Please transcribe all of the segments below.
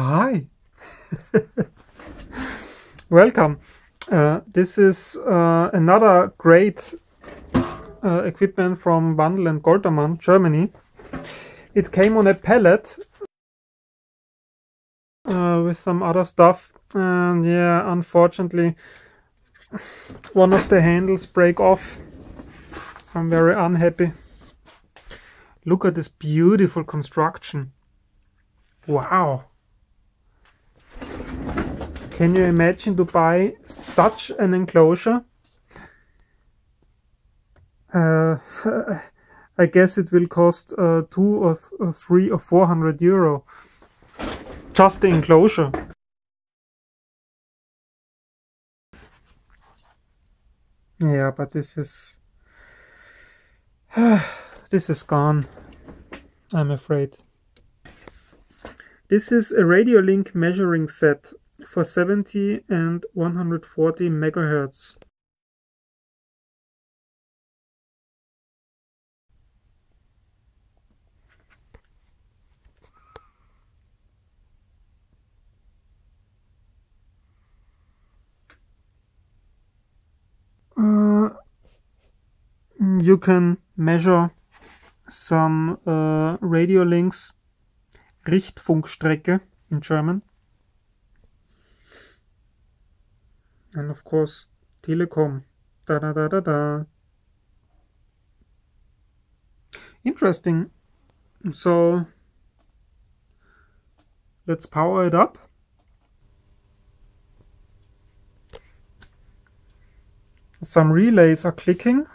Hi. Welcome. Uh, this is uh, another great uh, equipment from Wandel and Goltermann, Germany. It came on a pallet uh, with some other stuff and yeah, unfortunately one of the handles break off. I'm very unhappy. Look at this beautiful construction. Wow. Can you imagine to buy such an enclosure? Uh, I guess it will cost uh, two or, th or three or four hundred euro. Just the enclosure. Yeah, but this is this is gone. I'm afraid. This is a Radiolink measuring set for 70 and 140 megahertz. Uh, you can measure some uh, radio links Richtfunkstrecke in German. And of course, Telekom. Da da da da da. Interesting. So let's power it up. Some relays are clicking.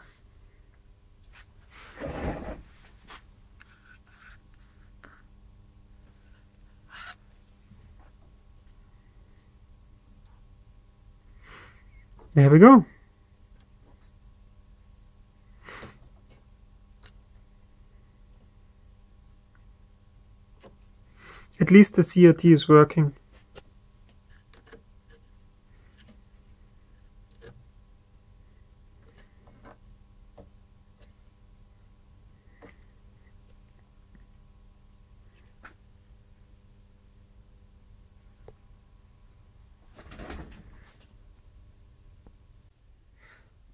There we go. At least the CRT is working.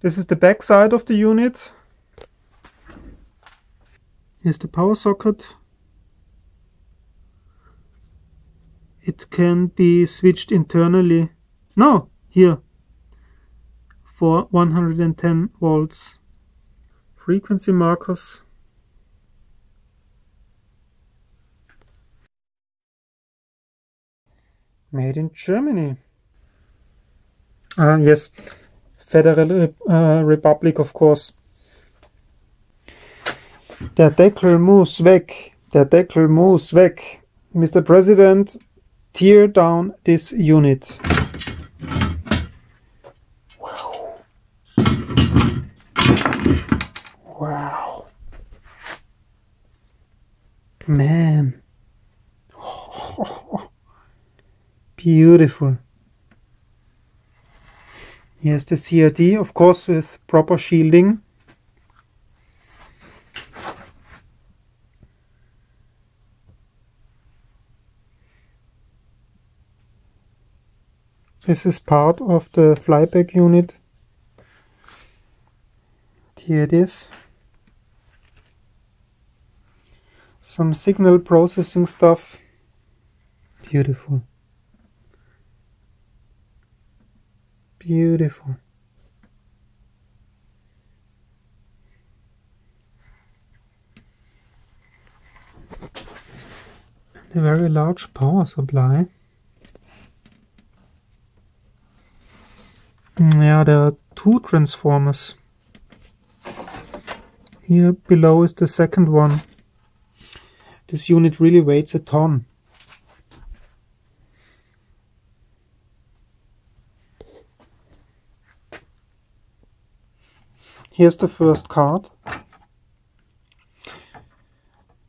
This is the back side of the unit. Here's the power socket. It can be switched internally. No, here. For 110 volts. Frequency markers. Made in Germany. Uh, yes, Federal uh, Republic, of course. Der Deckel muss weg. Der Deckel muss weg. Mr. President, tear down this unit. Wow. Wow. Man. Beautiful. Here's the CRT, of course with proper shielding. This is part of the flyback unit. Here it is. Some signal processing stuff. Beautiful. Beautiful. And a very large power supply. Mm, yeah, there are two transformers. Here below is the second one. This unit really weighs a ton. Here's the first card.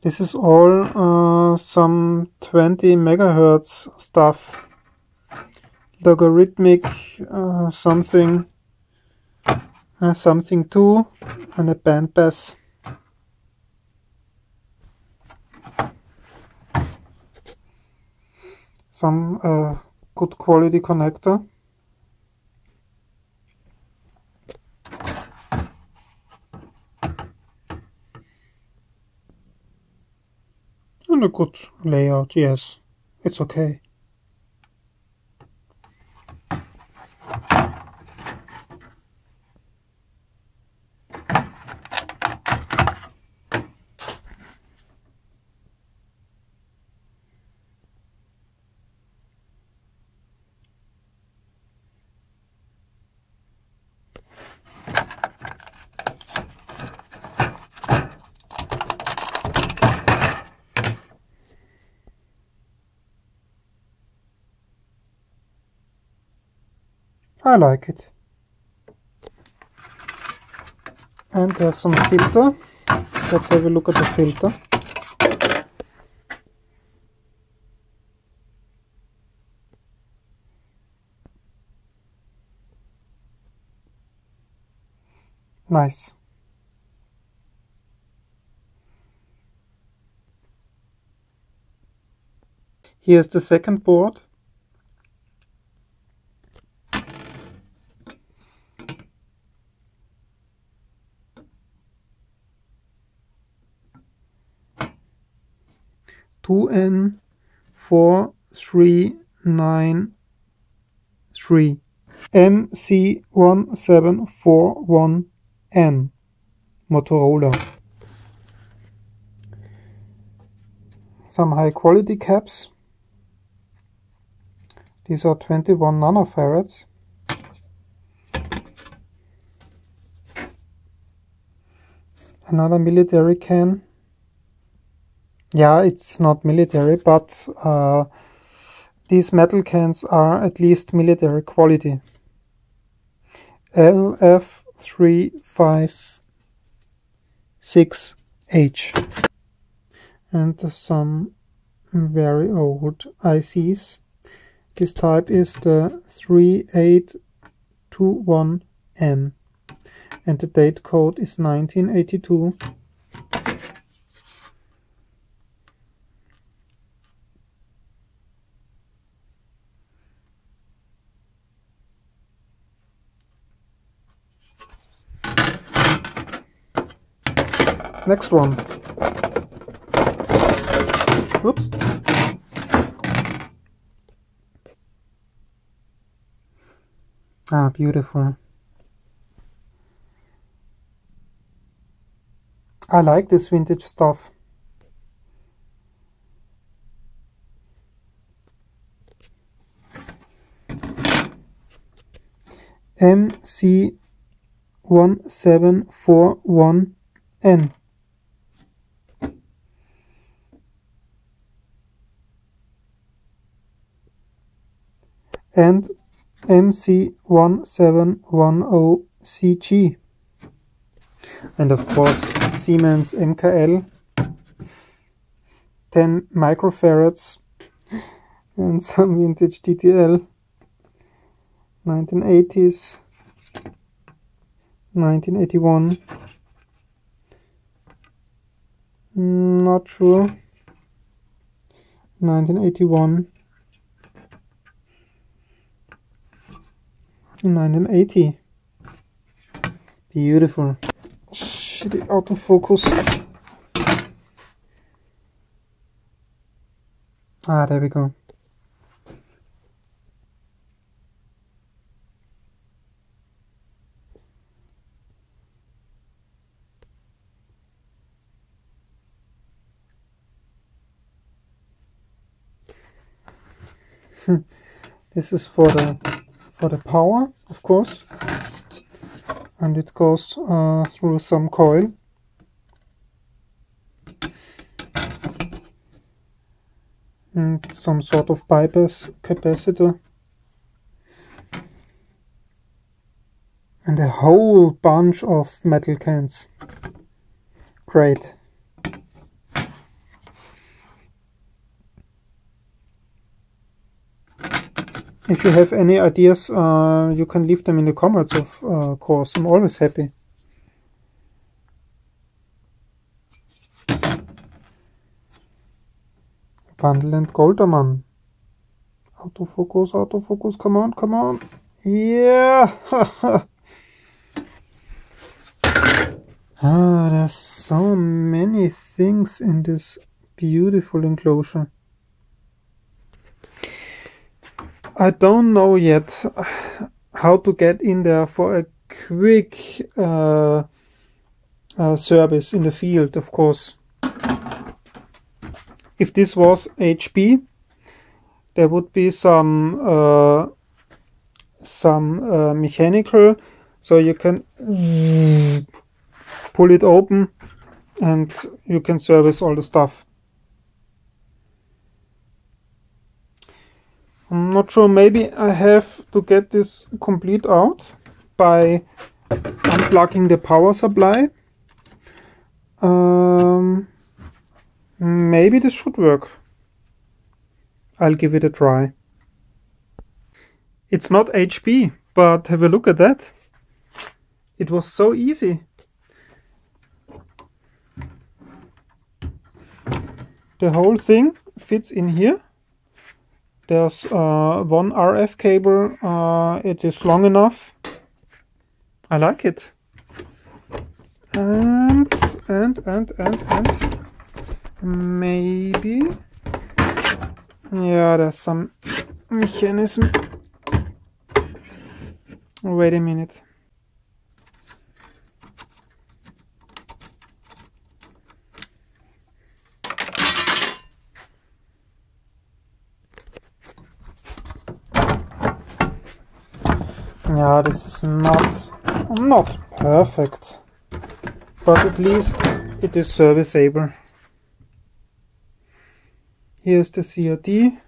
This is all uh, some 20 megahertz stuff. Logarithmic uh, something, uh, something 2 and a bandpass. some uh, good quality connector. A good layout, yes, it's okay. I like it. And there's some filter. Let's have a look at the filter. Nice. Here's the second board. N four three nine three MC one seven four one N Motorola. Some high quality caps. These are 21 nanofarads. Another military can. Yeah, it's not military, but uh, these metal cans are at least military quality. LF356H and some very old ICs. This type is the 3821N and the date code is 1982. next one. Oops. Ah, beautiful. I like this vintage stuff. MC1741N and MC1710CG and of course Siemens MKL 10 microfarads and some vintage TTL 1980s 1981 mm, not sure. 1981 1980. Beautiful. Shitty autofocus. Ah, there we go. this is for the for the power of course. And it goes uh, through some coil. And some sort of bypass capacitor. And a whole bunch of metal cans. Great If you have any ideas, uh, you can leave them in the comments, of uh, course. I'm always happy. Wandel and Goltermann. Autofocus, autofocus, come on, come on. Yeah! ah, there's so many things in this beautiful enclosure. I don't know yet how to get in there for a quick uh, uh, service in the field, of course. If this was HP, there would be some uh, some uh, mechanical, so you can pull it open and you can service all the stuff. I'm not sure, maybe I have to get this complete out by unplugging the power supply. Um, maybe this should work. I'll give it a try. It's not HP, but have a look at that. It was so easy. The whole thing fits in here there's uh, one RF cable. Uh, it is long enough. I like it. And, and, and, and, and maybe, yeah, there's some mechanism. Wait a minute. Yeah, this is not not perfect, but at least it is serviceable. Here's the CRT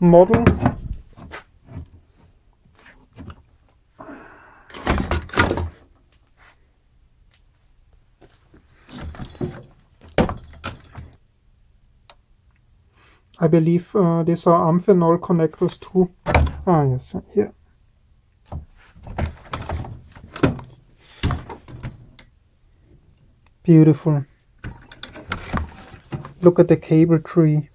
model. I believe uh, these are Amphenol connectors too. Ah yes, here. Beautiful. Look at the cable tree.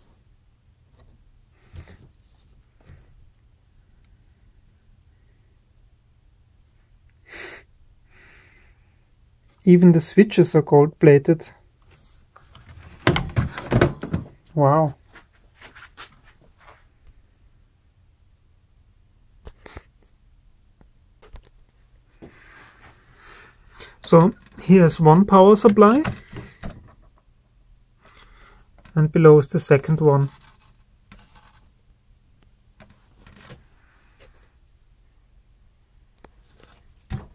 Even the switches are gold plated. Wow. So Here's one power supply and below is the second one.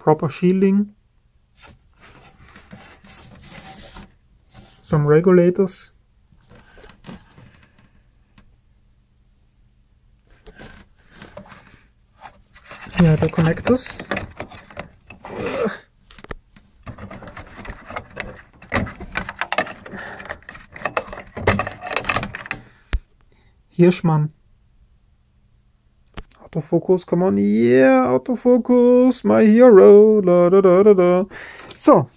Proper shielding. Some regulators. Here are the connectors. Hirschmann. Autofocus, come on, yeah, autofocus, my hero. Da, da, da, da. So,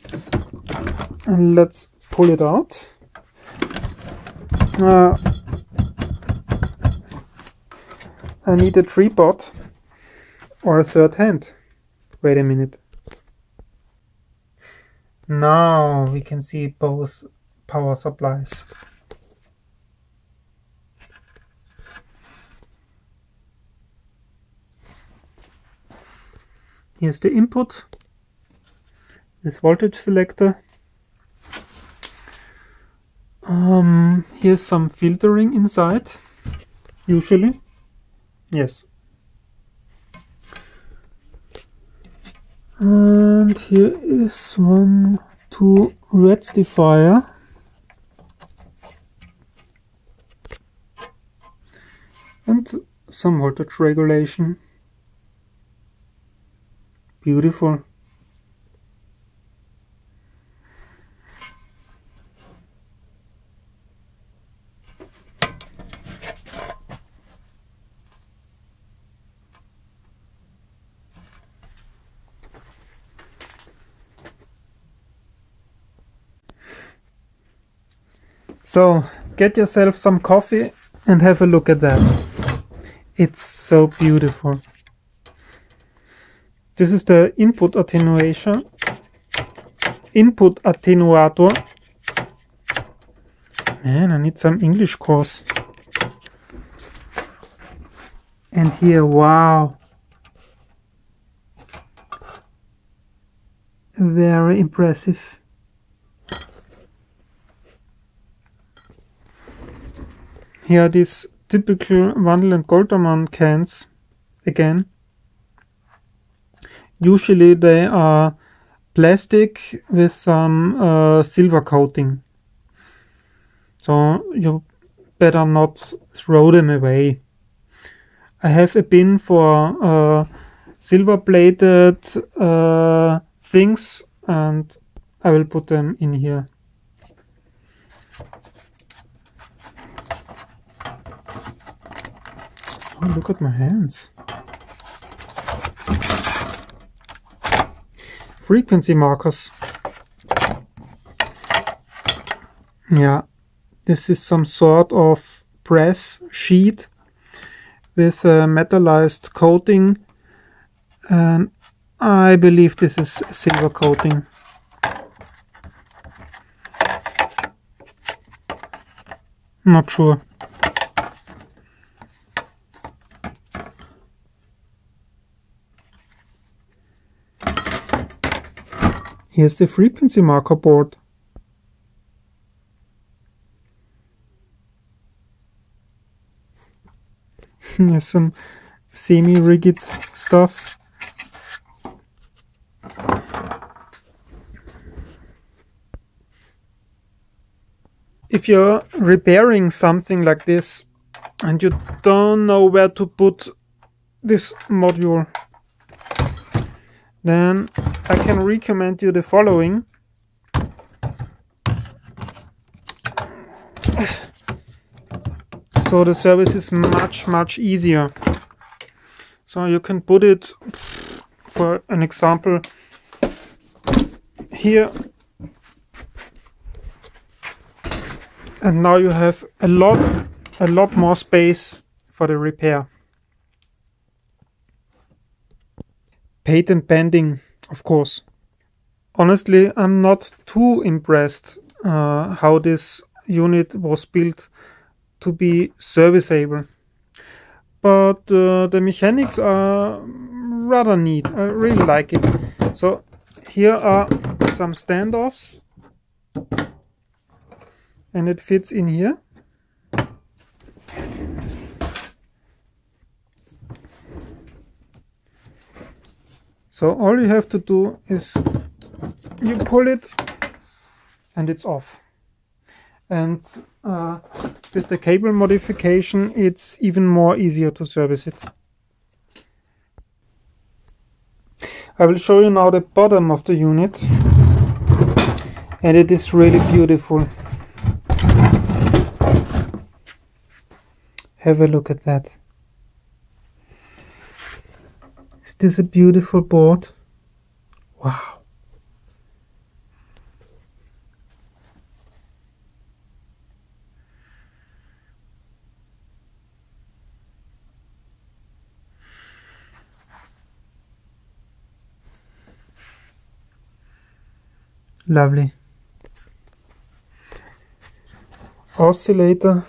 and let's pull it out. Uh, I need a tripod or a third hand. Wait a minute. Now we can see both power supplies. Here's the input with voltage selector. Um, here's some filtering inside, usually. Yes. And here is one, two rectifier. And some voltage regulation. Beautiful. So get yourself some coffee and have a look at that. It's so beautiful. This is the input attenuation, input attenuator. Man, I need some English course. And here, wow. Very impressive. Here are these typical Wandel and Goltermann cans again. Usually they are plastic with some uh, silver coating. So you better not throw them away. I have a bin for uh, silver plated uh, things and I will put them in here. Oh, look at my hands. Frequency markers. Yeah, this is some sort of press sheet with a metallized coating and I believe this is silver coating. Not sure. Here's the frequency marker board. Some semi-rigid stuff. If you're repairing something like this and you don't know where to put this module then I can recommend you the following. So the service is much, much easier. So you can put it, for an example, here. And now you have a lot, a lot more space for the repair. patent pending, of course. Honestly, I'm not too impressed uh, how this unit was built to be serviceable. But uh, the mechanics are rather neat. I really like it. So here are some standoffs and it fits in here. So all you have to do is you pull it and it's off. And uh, with the cable modification, it's even more easier to service it. I will show you now the bottom of the unit. And it is really beautiful. Have a look at that. Is this a beautiful board? Wow. Lovely. Oscillator,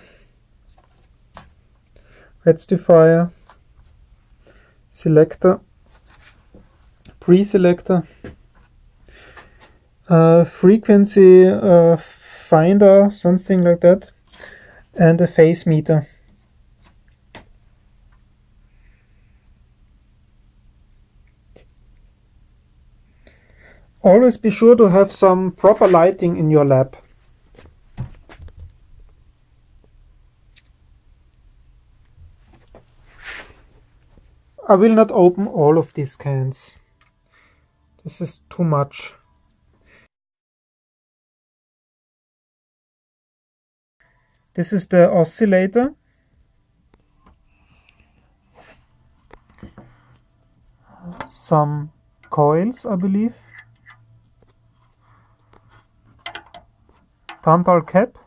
rectifier, selector, pre-selector, uh, frequency uh, finder, something like that, and a phase meter. Always be sure to have some proper lighting in your lab. I will not open all of these cans. This is too much. This is the oscillator. Some coils, I believe. Tantal cap.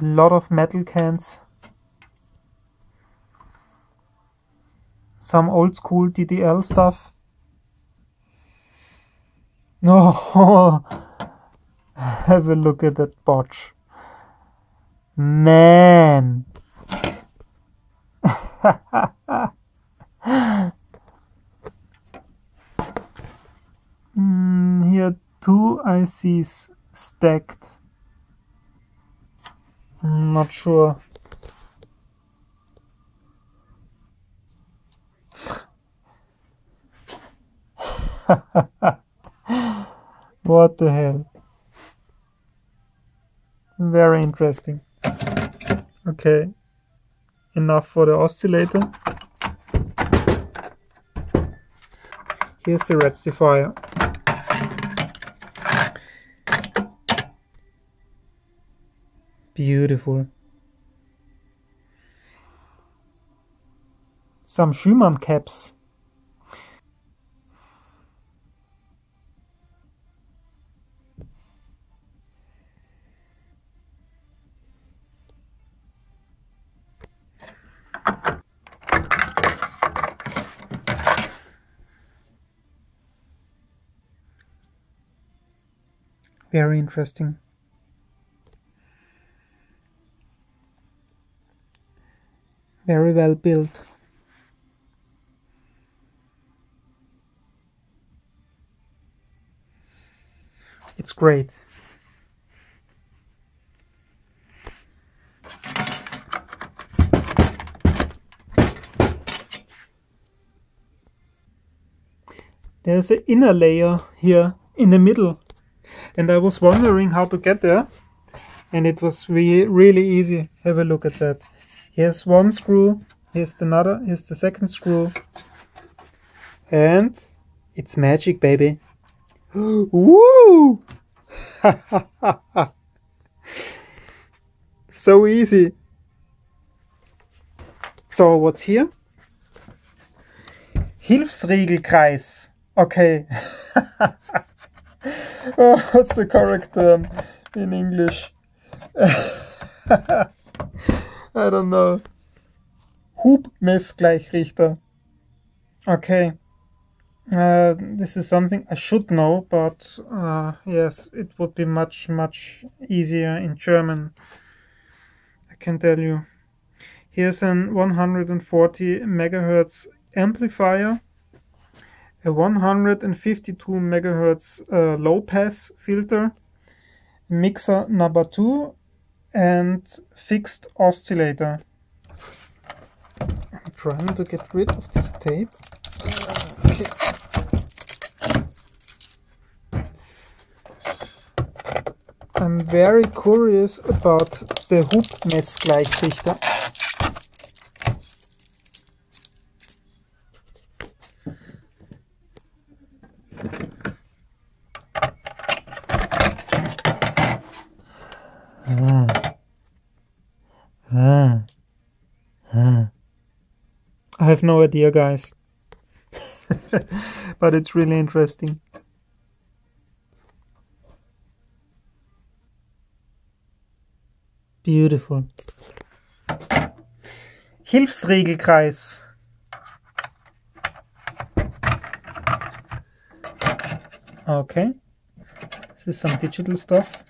A lot of metal cans. some old school DDL stuff. No, have a look at that botch. Man. mm, here two ICs stacked. I'm not sure. what the hell? Very interesting. Okay, enough for the oscillator. Here's the rectifier. Beautiful. Some Schumann caps. Very interesting. Very well built. It's great. There's an inner layer here in the middle and I was wondering how to get there. And it was re really easy. Have a look at that. Here's one screw. Here's another. Here's the second screw. And it's magic baby. Woo! so easy. So what's here? Hilfsregelkreis. Okay oh, what's the correct term in English? I don't know. Hubmessgleichrichter. Okay. Uh, this is something I should know, but uh, yes, it would be much, much easier in German. I can tell you. Here's an 140 megahertz amplifier a 152 megahertz uh, low pass filter, mixer number two, and fixed oscillator. I'm trying to get rid of this tape. Okay. I'm very curious about the Hubmessgleichrichter. Have no idea, guys. but it's really interesting. Beautiful. Hilfsregelkreis. Okay. This is some digital stuff.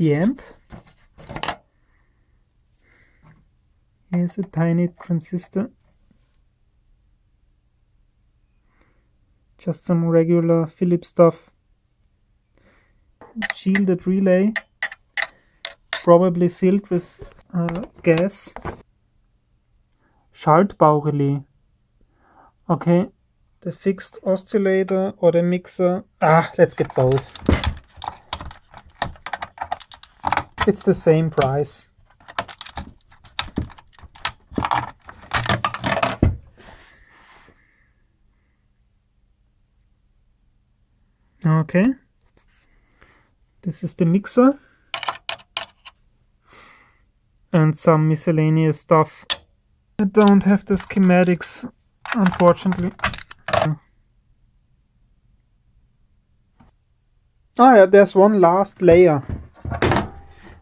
The amp. Here's a tiny transistor. Just some regular Philips stuff. Shielded relay, probably filled with uh, gas. Schaltbaurelais. Okay, the fixed oscillator or the mixer. Ah, let's get both. It's the same price. Okay. This is the mixer. And some miscellaneous stuff. I don't have the schematics, unfortunately. Ah yeah, there's one last layer.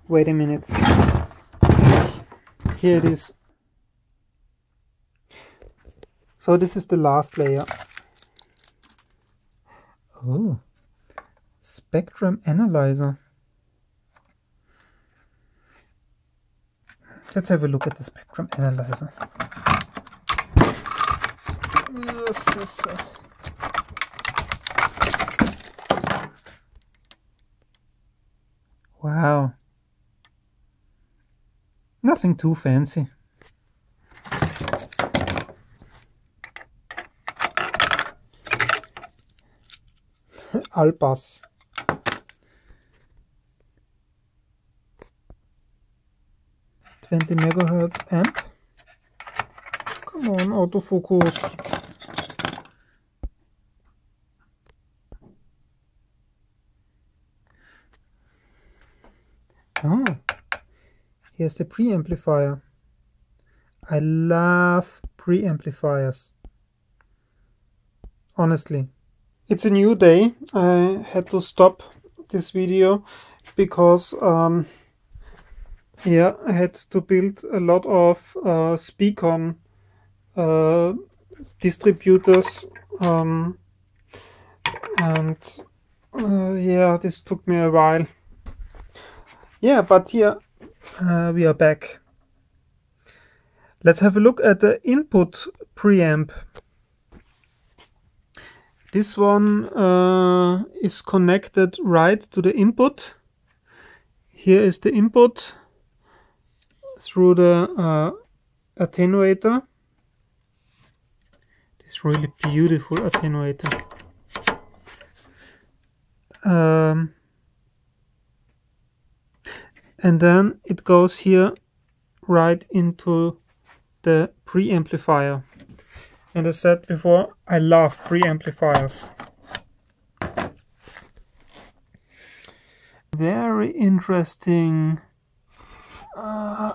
Wait a minute. Here it is. So this is the last layer. Oh, spectrum analyzer. Let's have a look at the spectrum analyzer. This is. Wow. Nothing too fancy. Alpas. Twenty megahertz amp. Come on, autofocus. Oh, here's the preamplifier. I love preamplifiers. Honestly. It's a new day. I had to stop this video because um, yeah, I had to build a lot of uh, Speakon uh, distributors um, and uh, yeah, this took me a while. Yeah, but here uh, we are back. Let's have a look at the input preamp. This one uh, is connected right to the input. Here is the input through the uh, attenuator. This really beautiful attenuator. Um, and then it goes here right into the preamplifier. And I said before, I love preamplifiers. Very interesting uh,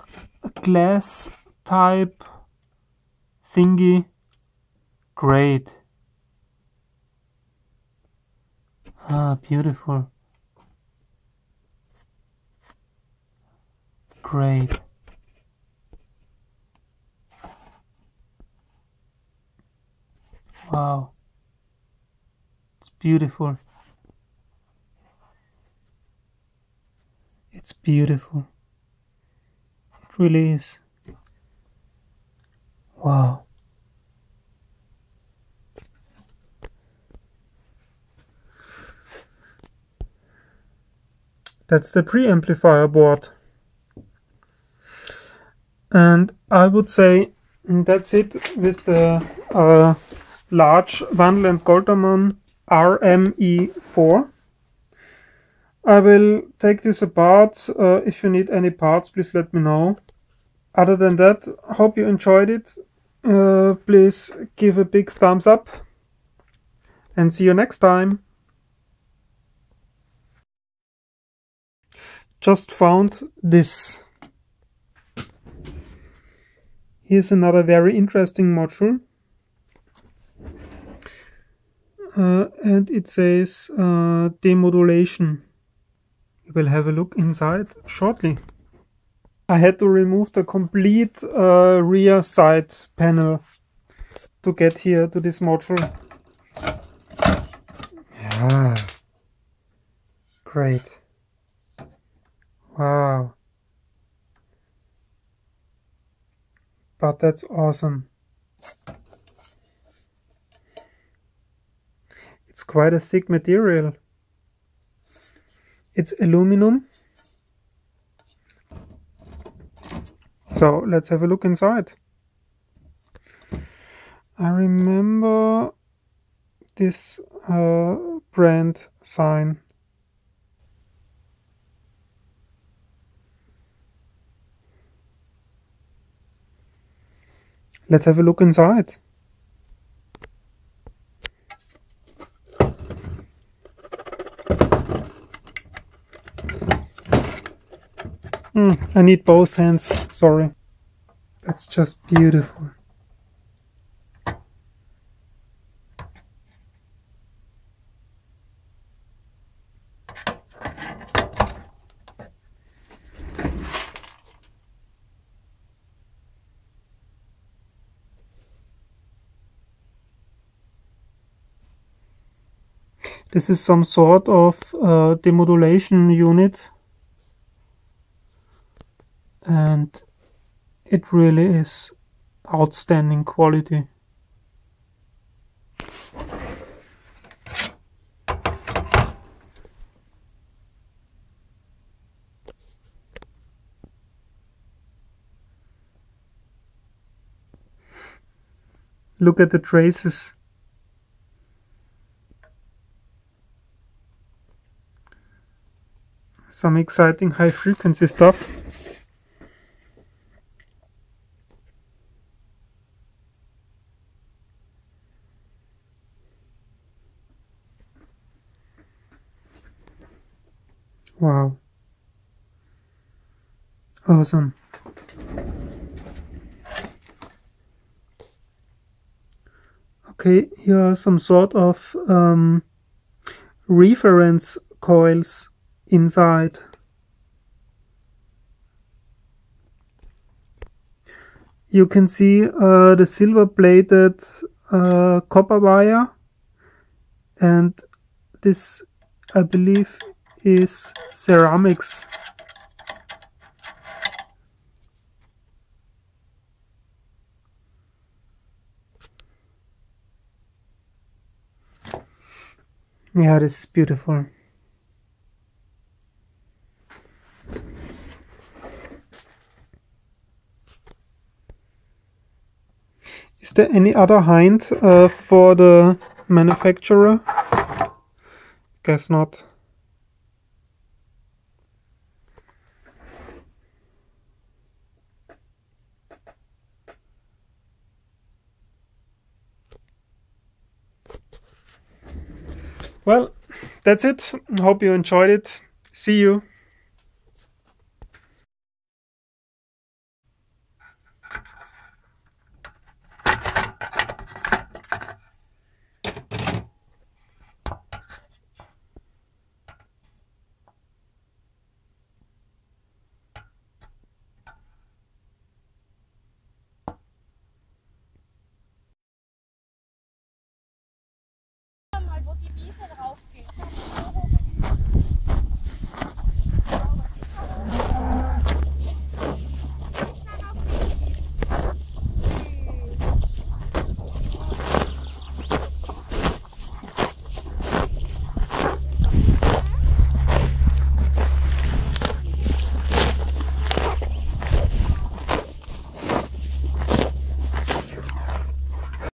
glass type thingy. Great. Ah, beautiful. Great. Wow. It's beautiful. It's beautiful. It really is. Wow. That's the preamplifier board. And I would say that's it with the uh, large Wandel & Goltermann RME4. I will take this apart. Uh, if you need any parts, please let me know. Other than that, hope you enjoyed it. Uh, please give a big thumbs up and see you next time. Just found this. Here's another very interesting module. Uh, and it says uh, demodulation. We will have a look inside shortly. I had to remove the complete uh, rear side panel to get here to this module. Yeah. Great. Wow. But that's awesome. It's quite a thick material. It's aluminum. So let's have a look inside. I remember this uh, brand sign. Let's have a look inside. Mm, I need both hands, sorry. That's just beautiful. This is some sort of uh, demodulation unit and it really is outstanding quality. Look at the traces. Some exciting high frequency stuff. Wow. Awesome. Okay, here are some sort of um, reference coils inside. You can see uh, the silver plated uh, copper wire and this I believe is ceramics Yeah, this is beautiful. Is there any other hind uh, for the manufacturer? Guess not. Well, that's it. Hope you enjoyed it. See you.